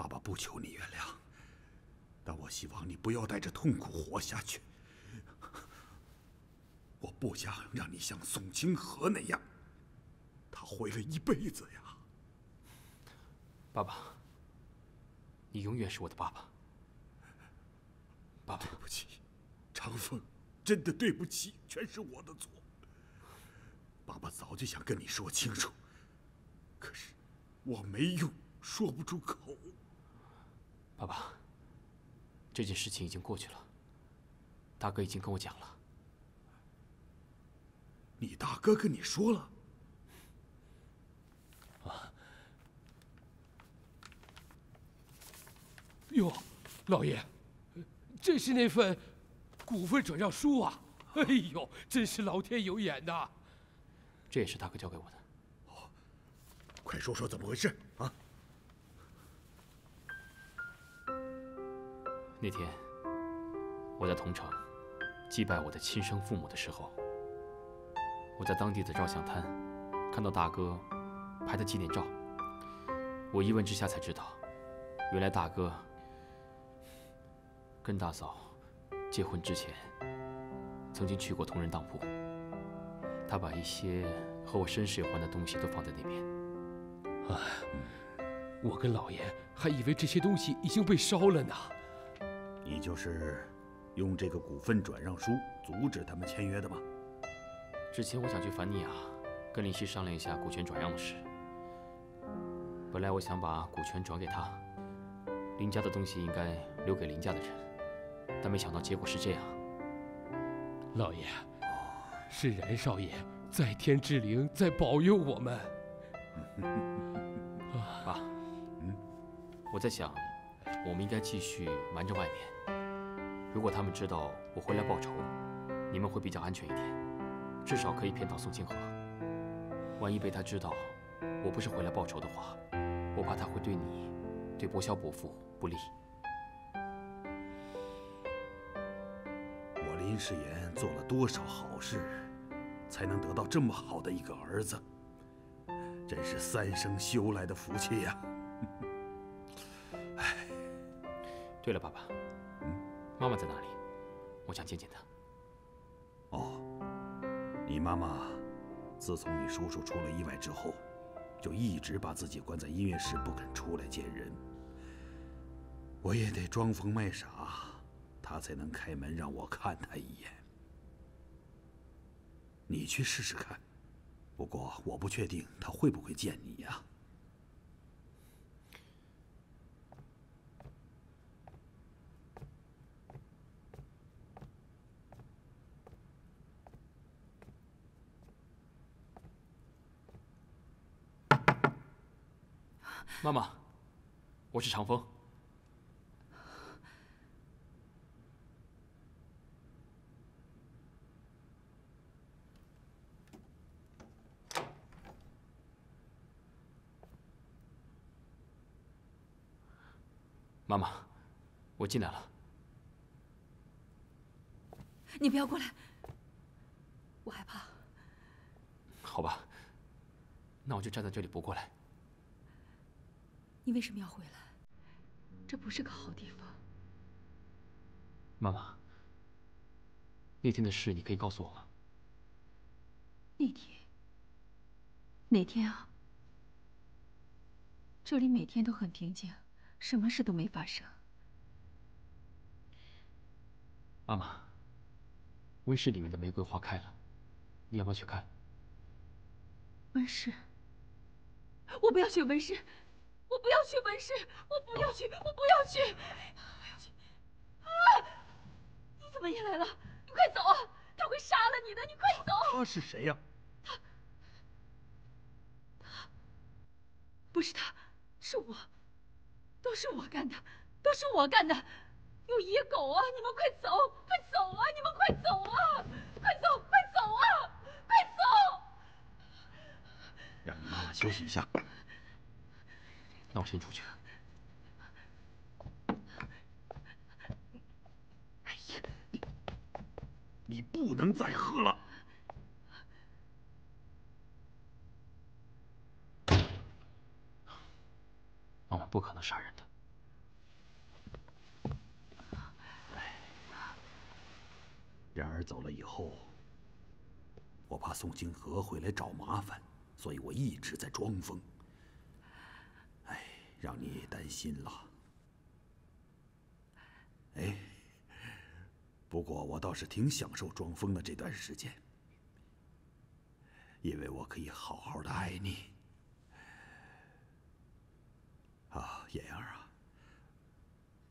爸爸不求你原谅，但我希望你不要带着痛苦活下去。我不想让你像宋清河那样，他毁了一辈子呀。爸爸，你永远是我的爸爸。爸爸，对不起，长风，真的对不起，全是我的错。爸爸早就想跟你说清楚，可是我没用，说不出口。爸爸，这件事情已经过去了，大哥已经跟我讲了。你大哥跟你说了？啊！哟，老爷，这是那份股份转让书啊！哎呦，真是老天有眼呐！这也是大哥交给我的。哦，快说说怎么回事啊！那天我在桐城祭拜我的亲生父母的时候。我在当地的照相摊看到大哥拍的纪念照，我一问之下才知道，原来大哥跟大嫂结婚之前曾经去过同仁当铺，他把一些和我身世有关的东西都放在那边。哎，我跟老爷还以为这些东西已经被烧了呢。你就是用这个股份转让书阻止他们签约的吧？之前我想去凡尼亚，跟林夕商量一下股权转让的事。本来我想把股权转给他，林家的东西应该留给林家的人，但没想到结果是这样。老爷，是然少爷在天之灵在保佑我们。爸，嗯，我在想，我们应该继续瞒着外面。如果他们知道我回来报仇，你们会比较安全一点。至少可以骗到宋清河。万一被他知道我不是回来报仇的话，我怕他会对你、对伯萧伯父不利。我林世言做了多少好事，才能得到这么好的一个儿子？真是三生修来的福气呀！对了，爸爸，妈妈在哪里？我想见见她。哦你妈妈自从你叔叔出了意外之后，就一直把自己关在音乐室，不肯出来见人。我也得装疯卖傻，她才能开门让我看她一眼。你去试试看，不过我不确定她会不会见你呀。妈妈，我是长风。妈妈，我进来了。你不要过来，我害怕。好吧，那我就站在这里不过来。你为什么要回来？这不是个好地方。妈妈，那天的事你可以告诉我吗？那天？哪天啊？这里每天都很平静，什么事都没发生。妈妈，温室里面的玫瑰花开了，你要不要去看？温室？我不要去温室。我不要去温室，我不要去，我不要去，不要去！啊！你怎么也来了？你快走啊！他会杀了你的，你快走！他是谁呀？他，他，不是他，是我，都是我干的，都是我干的！有野狗啊！你们快走，快走啊！你们快走啊！快走，快走啊！快走！让你妈妈休息一下。那我先出去。哎呀，你你不能再喝了。妈妈不可能杀人的。然而走了以后，我怕宋清河会来找麻烦，所以我一直在装疯。让你担心了。哎，不过我倒是挺享受装疯的这段时间，因为我可以好好的爱你。啊，妍儿啊，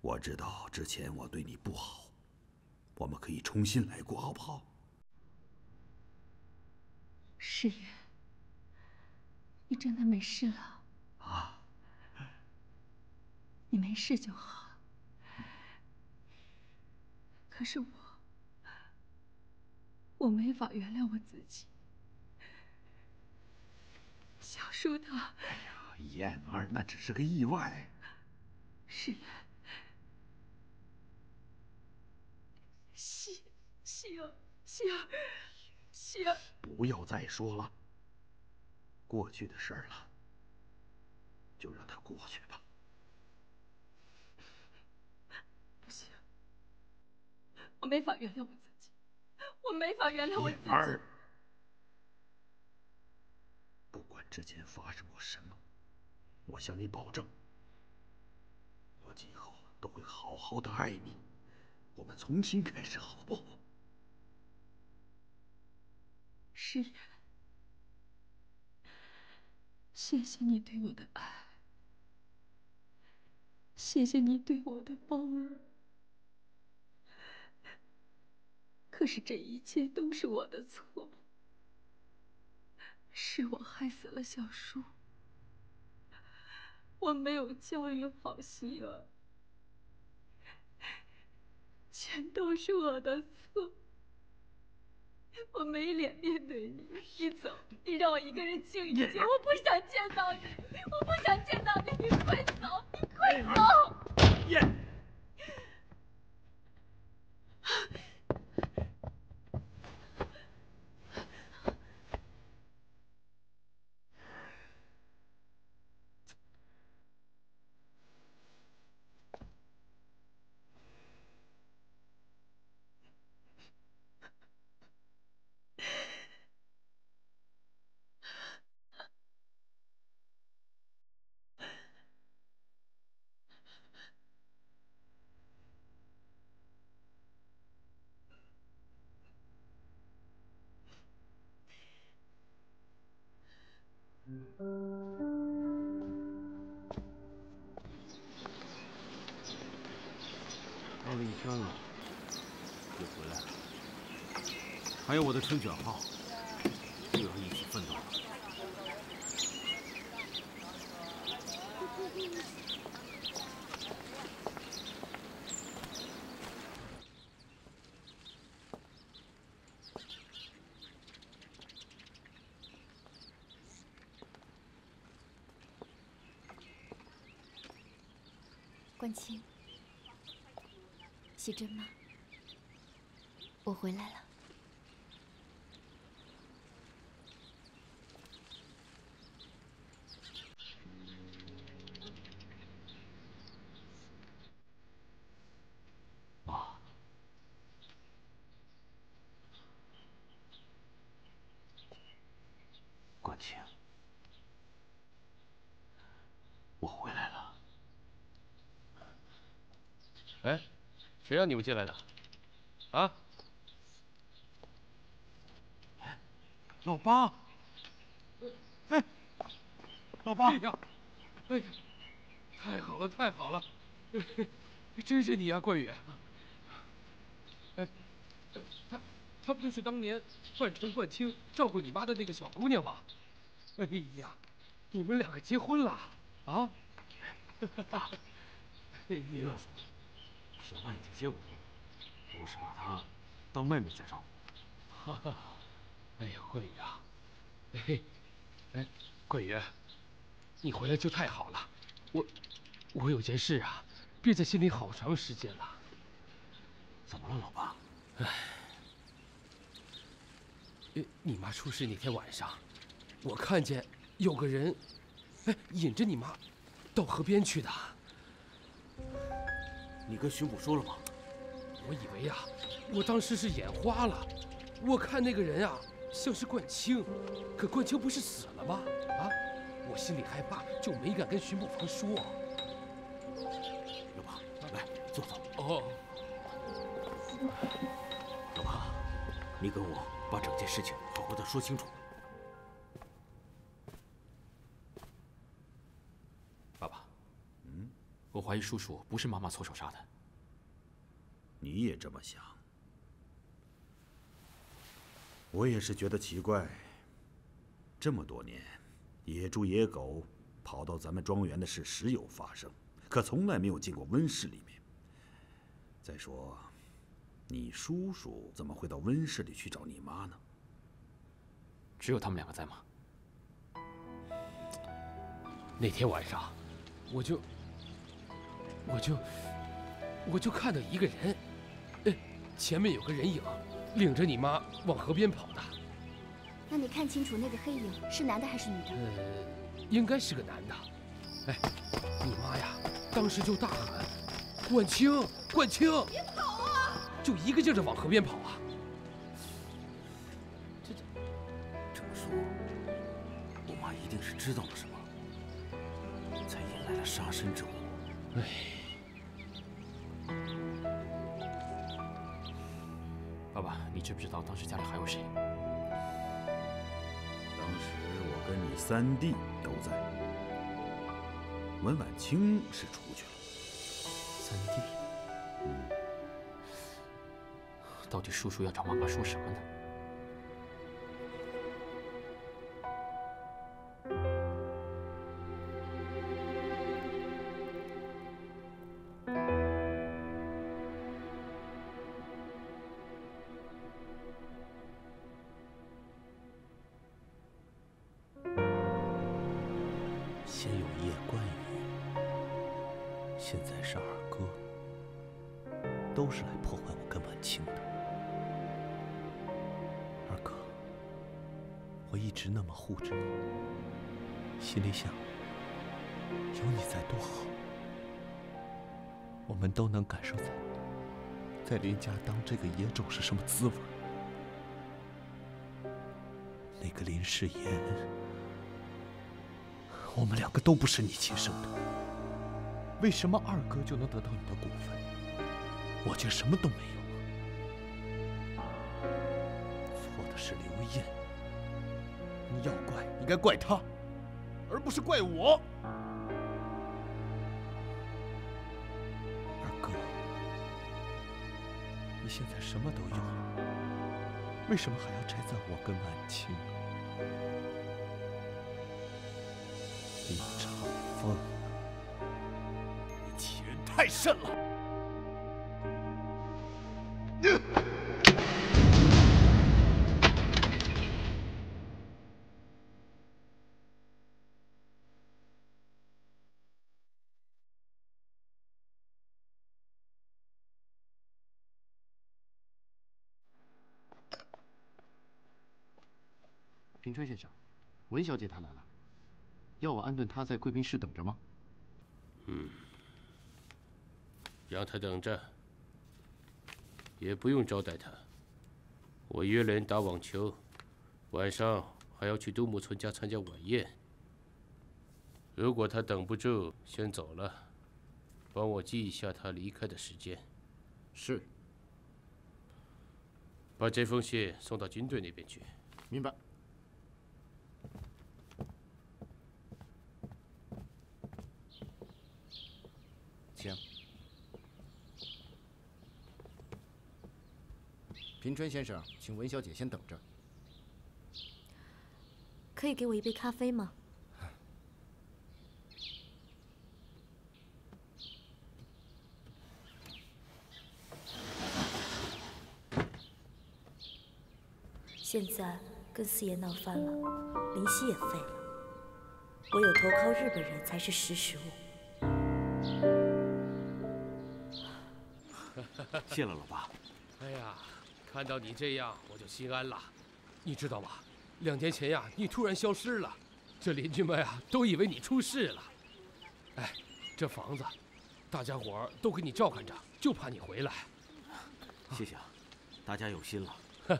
我知道之前我对你不好。我们可以重新来过，好不好？世远，你真的没事了？啊，你没事就好。可是我，我没法原谅我自己。小叔他……哎呀，燕儿，那只是个意外。是。希儿，希儿，希儿，不要再说了。过去的事儿了，就让它过去吧。不行，我没法原谅我自己，我没法原谅我自己。儿，不管之前发生过什么，我向你保证，我今后都会好好的爱你。我们重新开始，好不好？诗人，谢谢你对我的爱，谢谢你对我的包容。可是这一切都是我的错，是我害死了小叔，我没有教育好希儿，全都是我的错。我没脸面对你，你走，你让我一个人静一静。我不想见到你，我不想见到你，你快走，你快走。了一天了，又回来了。还有我的春卷号，又要一起奋斗了。关清，喜珍吗？我回来了。妈，关清，我回来了。哎，谁让你们进来的？啊？老八，哎，老八，哎呀，哎呀，太好了，太好了，真是你啊，冠宇。哎，她，她不就是当年冠城冠清照顾你妈的那个小姑娘吗？哎呀，你们两个结婚了啊？哎呀，小曼已经结过婚，我是把她当妹妹在照顾。哈哈。哎呀，桂宇啊，哎，哎，桂宇，你回来就太好了。我，我有件事啊，憋在心里好长时间了。怎么了，老爸？哎，你妈出事那天晚上，我看见有个人，哎，引着你妈到河边去的。你跟巡捕说了吗？我以为呀，我当时是眼花了。我看那个人啊，像是冠清，可冠清不是死了吗？啊，我心里害怕，就没敢跟巡捕房说。老婆，来坐坐。哦，老婆，你跟我把整件事情好好的说清楚。怀疑叔叔不是妈妈错手杀的。你也这么想？我也是觉得奇怪。这么多年，野猪野狗跑到咱们庄园的事时有发生，可从来没有进过温室里面。再说，你叔叔怎么会到温室里去找你妈呢？只有他们两个在吗？那天晚上，我就，我就，我就看到一个人，哎，前面有个人影，领着你妈往河边跑的。那你看清楚那个黑影是男的还是女的？呃，应该是个男的。哎，你妈呀，当时就大喊：“冠清，冠清，别跑啊！”就一个劲儿的往河边跑啊。这这这么说，我妈一定是知道了什么，才引来了杀身之祸。哎，知不知道当时家里还有谁？当时我跟你三弟都在，文婉清是出去了。三弟，到底叔叔要找妈妈说什么呢？都不是你亲生的，为什么二哥就能得到你的股份，我却什么都没有？错的是刘燕，你要怪应该怪他，而不是怪我。二哥，你现在什么都有了，为什么还要拆散我跟婉清？林长风，你欺人太甚了！平川先生，文小姐她来了。要我安顿他在贵宾室等着吗？嗯，让他等着，也不用招待他。我约了人打网球，晚上还要去杜木村家参加晚宴。如果他等不住先走了，帮我记一下他离开的时间。是。把这封信送到军队那边去。明白。请。平川先生，请文小姐先等着。可以给我一杯咖啡吗？现在跟四爷闹翻了，林夕也废了，唯有投靠日本人才是识时务。谢了，老爸。哎呀，看到你这样，我就心安了。你知道吗？两年前呀，你突然消失了，这邻居们呀都以为你出事了。哎，这房子，大家伙儿都给你照看着，就怕你回来。谢谢啊，大家有心了。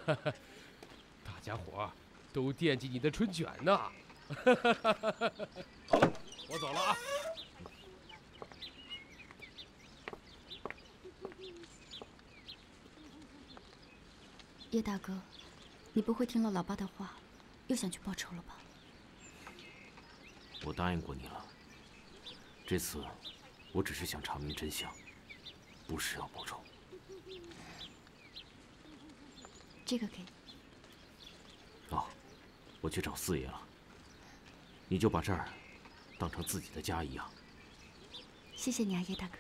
大家伙儿都惦记你的春卷呢。好了，我走了啊。叶大哥，你不会听了老爸的话，又想去报仇了吧？我答应过你了。这次，我只是想查明真相，不是要报仇。这个给你。哦，我去找四爷了。你就把这儿当成自己的家一样。谢谢你啊，叶大哥。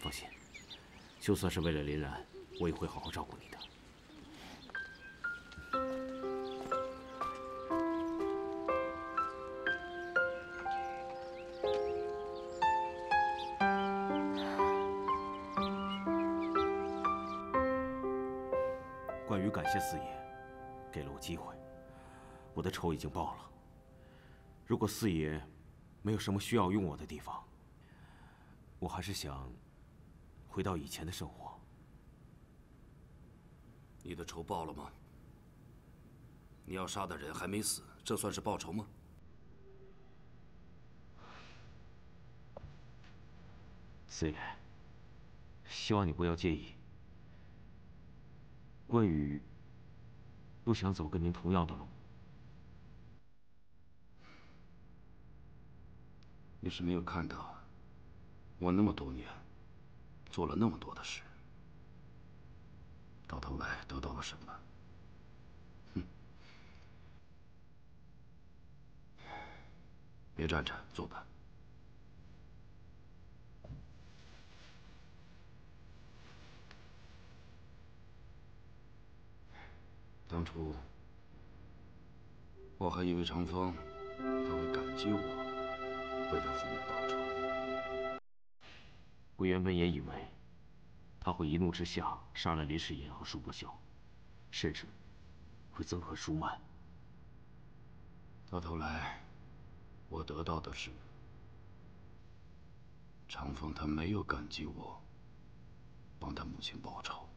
放心，就算是为了林然，我也会好好照顾你的。已经报了。如果四爷没有什么需要用我的地方，我还是想回到以前的生活。你的仇报了吗？你要杀的人还没死，这算是报仇吗？四爷，希望你不要介意。关羽不想走跟您同样的路。你是没有看到，我那么多年做了那么多的事，到头来得到了什么？别站着，坐吧。当初我还以为长风他会感激我，为他父母报仇。我原本也以为他会一怒之下杀了林世隐和舒伯修，甚至会憎恨舒曼。到头来，我得到的是长风他没有感激我，帮他母亲报仇。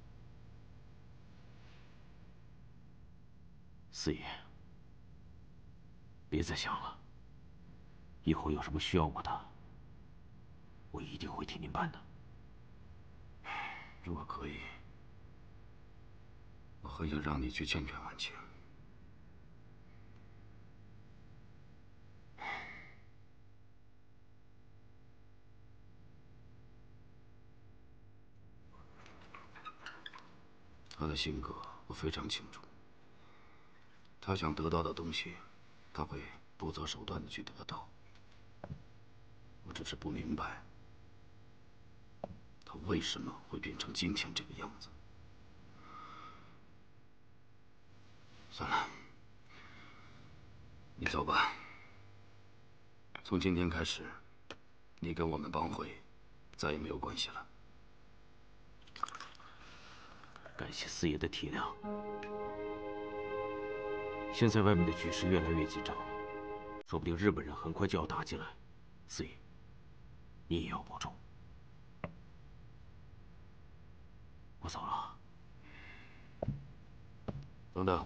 四爷，别再想了。以后有什么需要我的，我一定会替您办的。如果可以，我很想让你去见见婉清。他的性格我非常清楚。他想得到的东西，他会不择手段的去得到。我只是不明白，他为什么会变成今天这个样子。算了，你走吧。从今天开始，你跟我们帮会再也没有关系了。感谢四爷的体谅。现在外面的局势越来越紧张，说不定日本人很快就要打进来。四爷，你也要保重。我走了。等等，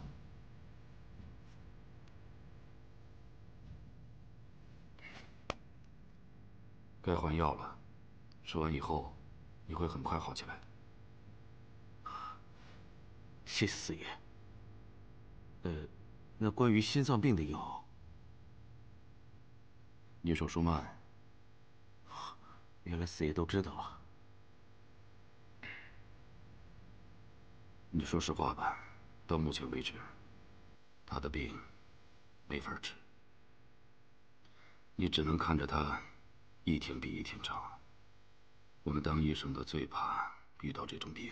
该换药了。吃完以后，你会很快好起来。谢谢四爷。呃。那关于心脏病的药，你手舒曼，原来四爷都知道了。你说实话吧，到目前为止，他的病没法治，你只能看着他一天比一天差。我们当医生的最怕遇到这种病。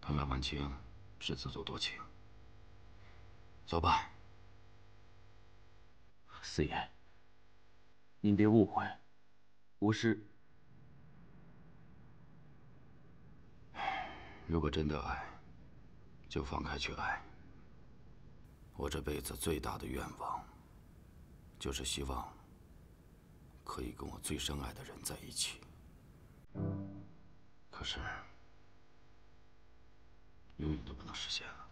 他来婉清是自作多情。走吧，四爷，您别误会，我是……如果真的爱，就放开去爱。我这辈子最大的愿望，就是希望可以跟我最深爱的人在一起。可是，永远都不能实现了。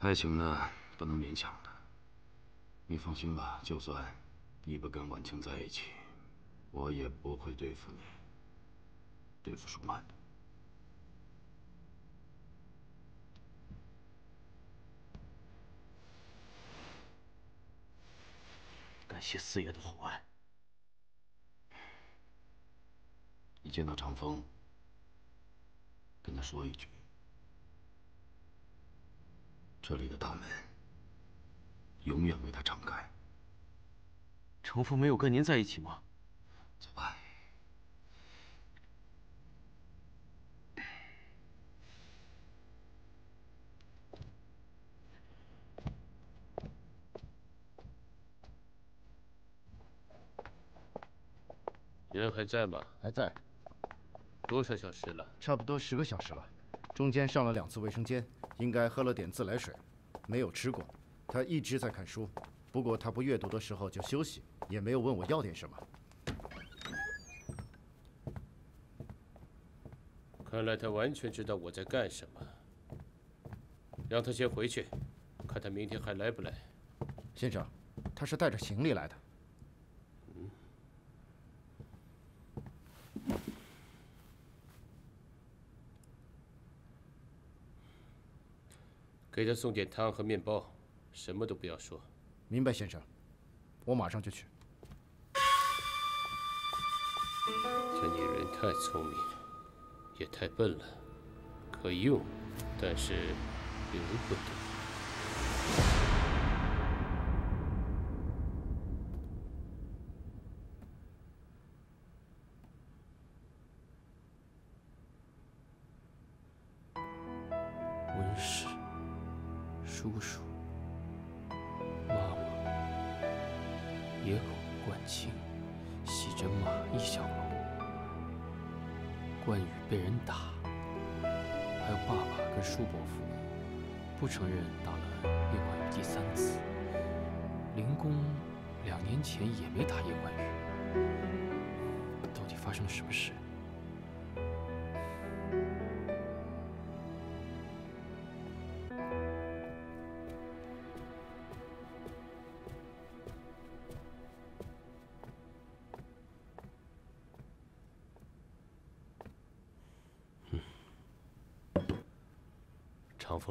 爱情呢，不能勉强的。你放心吧，就算你不跟婉清在一起，我也不会对付你，对付舒曼的。感谢四爷的厚爱。一见到长风，跟他说一句：这里的大门永远为他敞开。程峰没有跟您在一起吗？走吧。人还在吗？还在。多少小时了？差不多十个小时了，中间上了两次卫生间，应该喝了点自来水，没有吃过。他一直在看书，不过他不阅读的时候就休息，也没有问我要点什么。看来他完全知道我在干什么。让他先回去，看他明天还来不来。先生，他是带着行李来的。给他送点汤和面包，什么都不要说。明白，先生，我马上就去。这女人太聪明，也太笨了，可以用，但是留不得。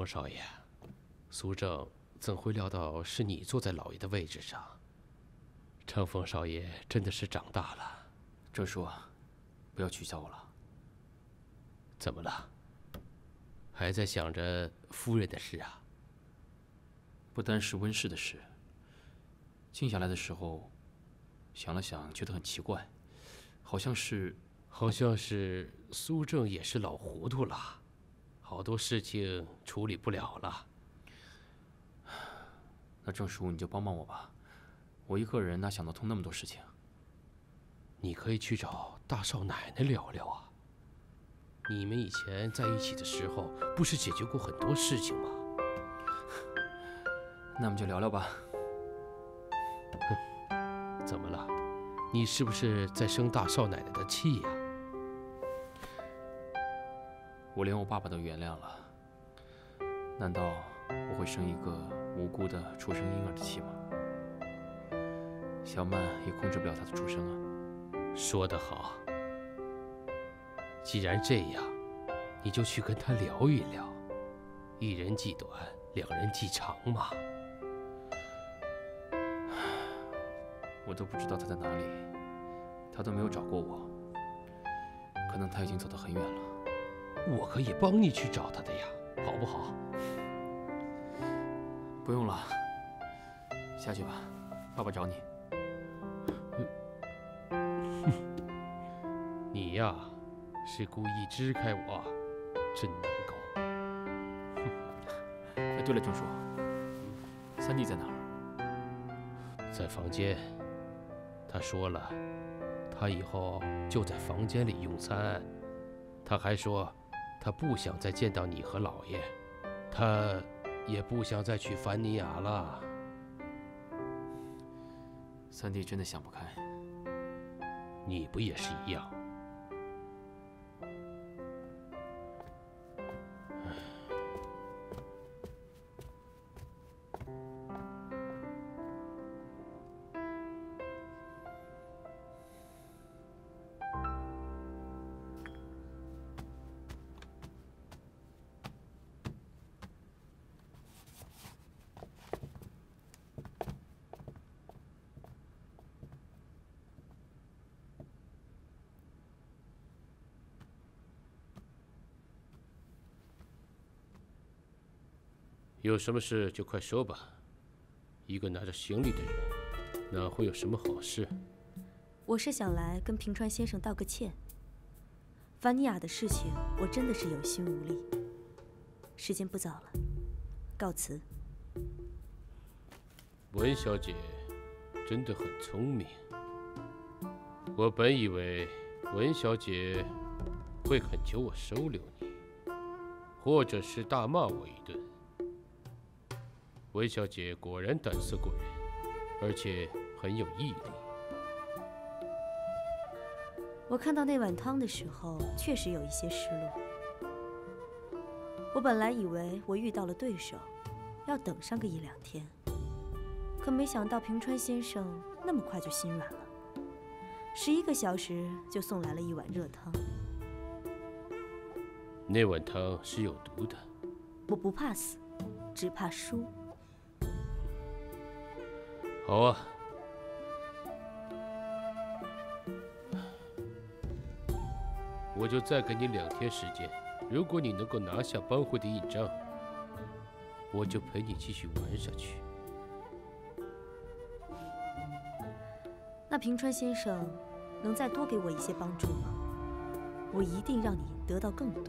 长风少爷，苏正怎会料到是你坐在老爷的位置上？长风少爷真的是长大了。郑叔，不要取笑我了。怎么了？还在想着夫人的事啊？不单是温氏的事。静下来的时候，想了想，觉得很奇怪，好像是，好像是苏正也是老糊涂了，好多事情处理不了了。那郑叔，你就帮帮我吧，我一个人哪想得通那么多事情？你可以去找大少奶奶聊聊啊。你们以前在一起的时候，不是解决过很多事情吗？那么就聊聊吧。哼，怎么了？你是不是在生大少奶奶的气呀？我连我爸爸都原谅了，难道我会生一个无辜的出生婴儿的气吗？小曼也控制不了她的出生啊。说得好。既然这样，你就去跟他聊一聊，一人计短，两人计长嘛。我都不知道他在哪里，他都没有找过我，可能他已经走得很远了。我可以帮你去找他的呀，好不好？不用了，下去吧，爸爸找你。你呀，是故意支开我，真难搞。哎，对了，郑叔，三弟在哪儿？在房间。他说了，他以后就在房间里用餐。他还说，他不想再见到你和老爷。他也不想再娶凡尼亚了。三弟真的想不开，你不也是一样？有什么事就快说吧。一个拿着行李的人，哪会有什么好事？我是想来跟平川先生道个歉。凡尼亚的事情，我真的是有心无力。时间不早了，告辞。文小姐真的很聪明。我本以为文小姐会恳求我收留你，或者是大骂我一顿。文小姐果然胆色过人，而且很有毅力。我看到那碗汤的时候，确实有一些失落。我本来以为我遇到了对手，要等上个一两天，可没想到平川先生那么快就心软了，十一个小时就送来了一碗热汤。那碗汤是有毒的。我不怕死，只怕输。好啊，我就再给你两天时间。如果你能够拿下帮会的印章，我就陪你继续玩下去。那平川先生能再多给我一些帮助吗？我一定让你得到更多。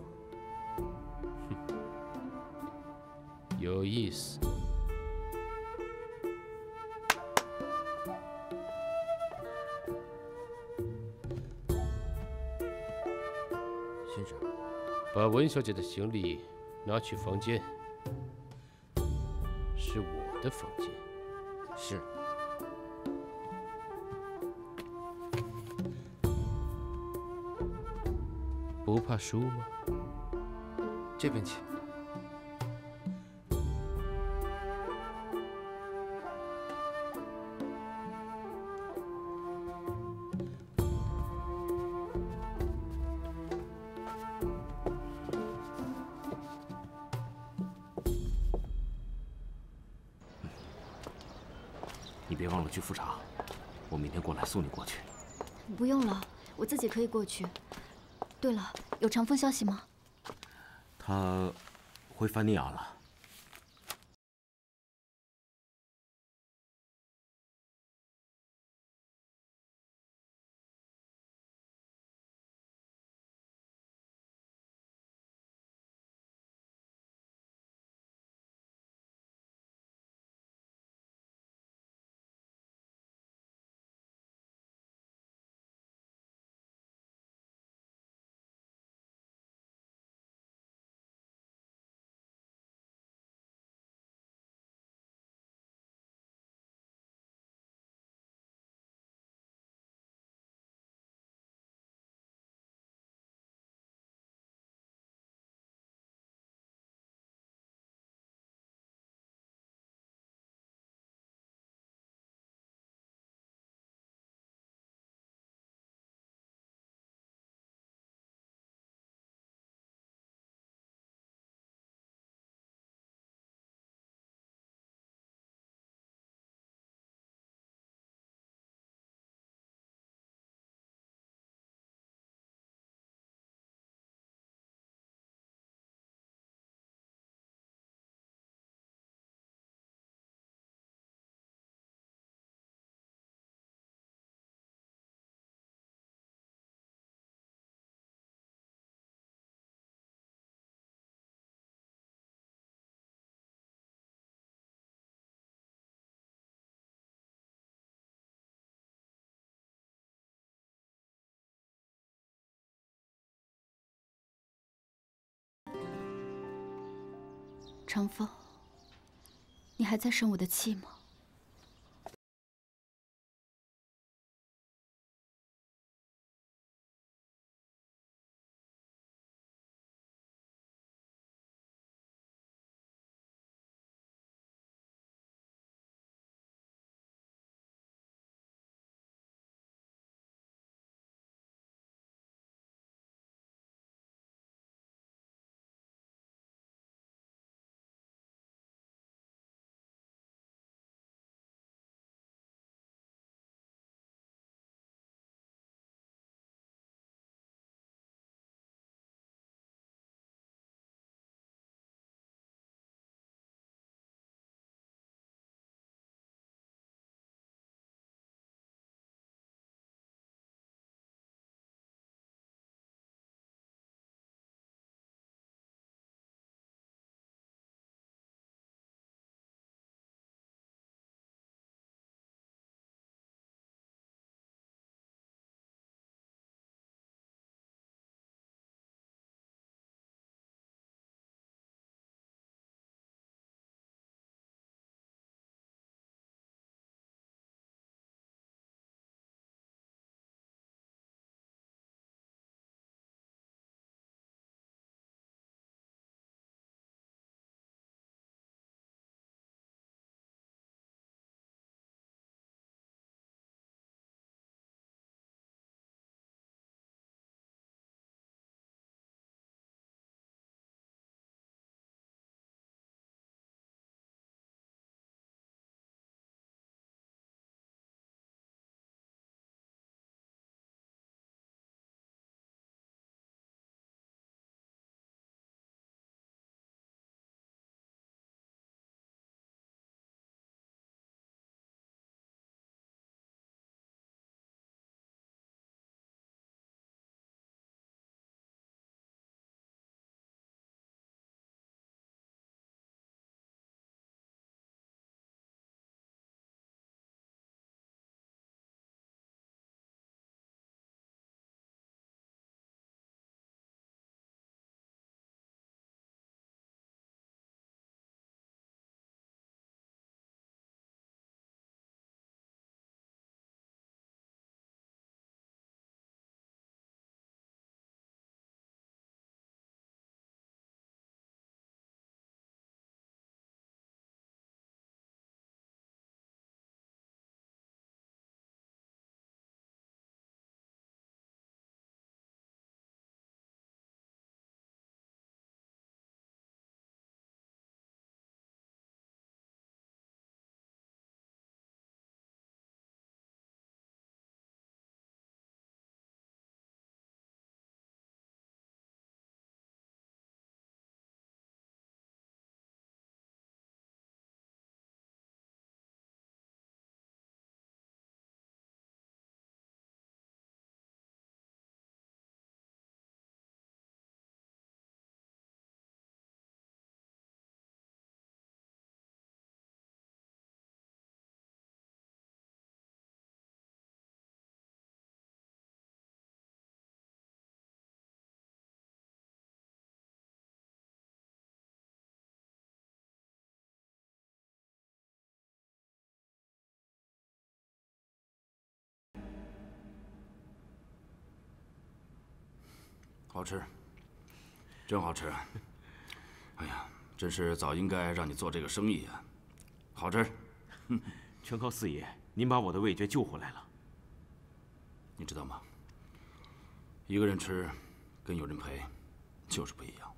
有意思。把文小姐的行李拿去房间，是我的房间。是。不怕输吗？这边请。姐可以过去。对了，有长风消息吗？他回凡尼亚了。长风你还在生我的气吗？好吃，真好吃。哎呀，真是早应该让你做这个生意啊！好吃，全靠四爷，您把我的味觉救回来了。你知道吗？一个人吃，跟有人陪，就是不一样。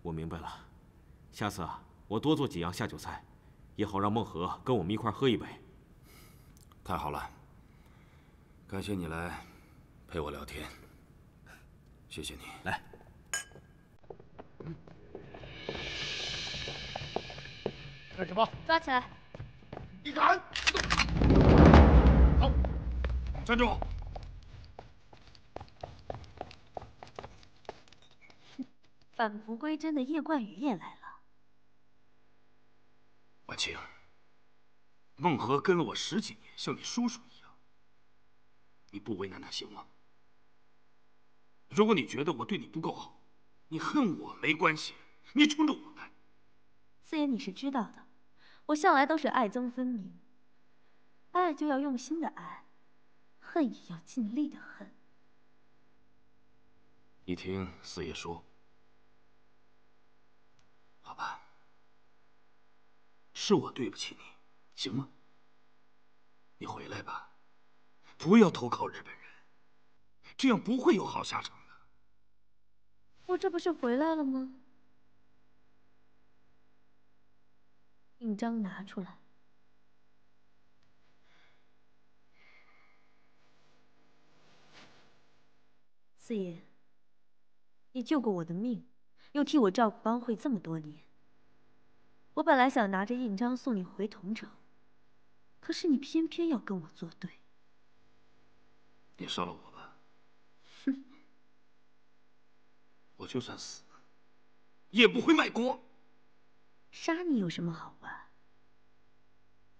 我明白了，下次啊，我多做几样下酒菜，也好让孟和跟我们一块喝一杯。太好了，感谢你来陪我聊天，谢谢你。来，干什么？抓起来！你敢！走，站住！返璞归真的叶冠宇也来了。婉清，孟和跟了我十几年，像你叔叔一样，你不为难他行吗？如果你觉得我对你不够好，你恨我没关系，你冲着我来，四爷你是知道的，我向来都是爱憎分明。爱就要用心的爱，恨也要尽力的恨。你听四爷说，好吧，是我对不起你，行吗？你回来吧，不要投靠日本人，这样不会有好下场我这不是回来了吗？印章拿出来。四爷，你救过我的命，又替我照顾帮会这么多年。我本来想拿着印章送你回同城，可是你偏偏要跟我作对。你杀了我吧，哼！我就算死，也不会卖国。杀你有什么好玩？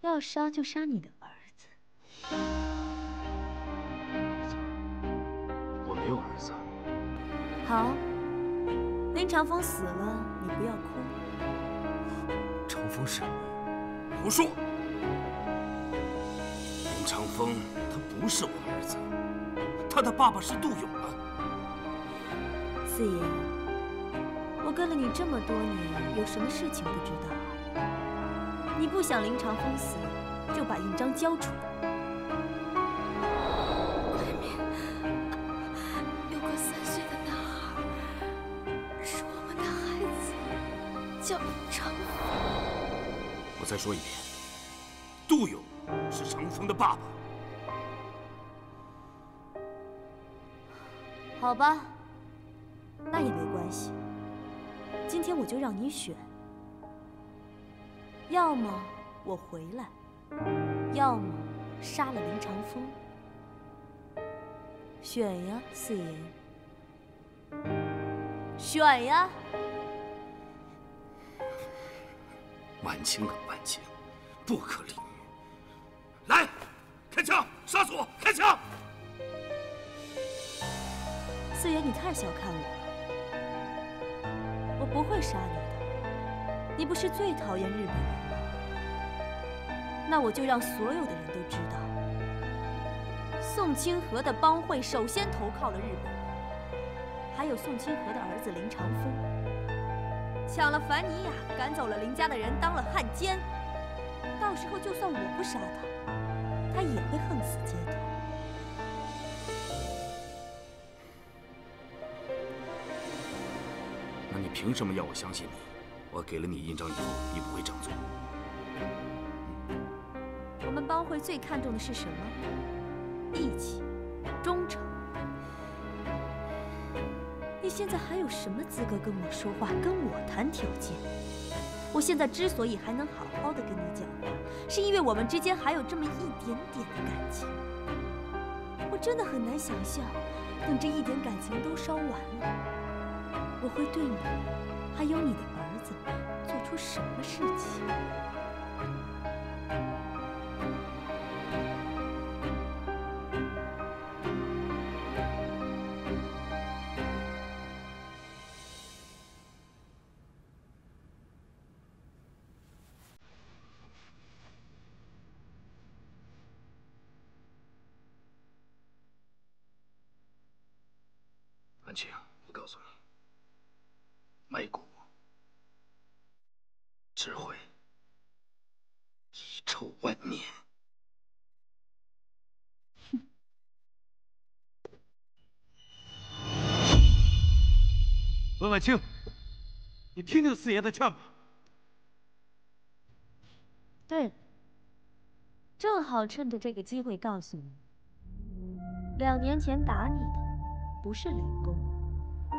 要杀就杀你的儿子。我没有儿子。好，林长风死了，你不要哭。长风是？胡说！林长风他不是我儿子，他的爸爸是杜勇啊。四爷，我跟了你这么多年，有什么事情不知道？你不想林长风死，就把印章交出来。外面有个三岁的男孩，是我们的孩子，叫长风。我再说一遍，杜勇是长风的爸爸。好吧，就让你选，要么我回来，要么杀了林长风。选呀，四爷，选呀！晚清啊，晚清，不可理喻！来，开枪，杀死我！开枪！四爷，你太小看我了，我不会杀你的。你不是最讨厌日本人吗？那我就让所有的人都知道，宋清河的帮会首先投靠了日本人，还有宋清河的儿子林长风，抢了凡尼亚，赶走了林家的人，当了汉奸。到时候就算我不杀他，他也会恨死街头。凭什么要我相信你？我给了你印章以后，你不会这样做。我们帮会最看重的是什么？义气、忠诚。你现在还有什么资格跟我说话，跟我谈条件？我现在之所以还能好好的跟你讲话，是因为我们之间还有这么一点点的感情。我真的很难想象，等这一点感情都烧完了，我会对你，还有你的儿子，做出什么事情。安晴，卖国只会遗臭万年。温婉清，你听听四爷的劝吧。对了，正好趁着这个机会告诉你，两年前打你的不是李公，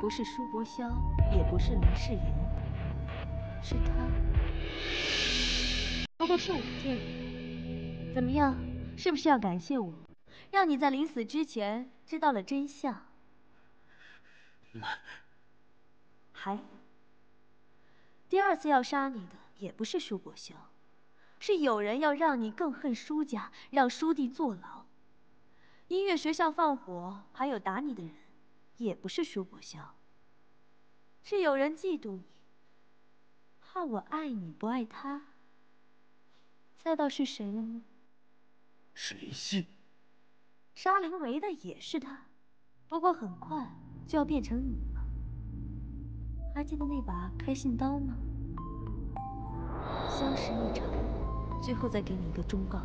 不是舒伯萧，也不是林世言，是他。不过是我这个，怎么样？是不是要感谢我，让你在临死之前知道了真相？还第二次要杀你的也不是舒伯萧，是有人要让你更恨舒家，让舒帝坐牢。音乐学校放火，还有打你的人，也不是舒伯霄，是有人嫉妒你，怕我爱你不爱他。猜到是谁了吗？是林夕。杀林维的也是他，不过很快就要变成你了。还记得那把开信刀吗？相识一场，最后再给你一个忠告：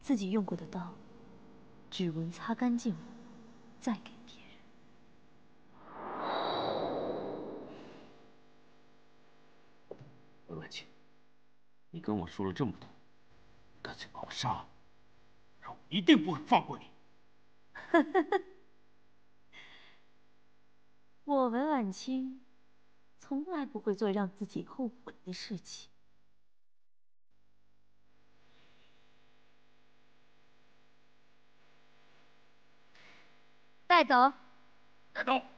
自己用过的刀，指纹擦干净了，再给别人。文婉清，你跟我说了这么多，干脆把我杀了。我一定不会放过你。我文婉清，从来不会做让自己后悔的事情。带走。带走。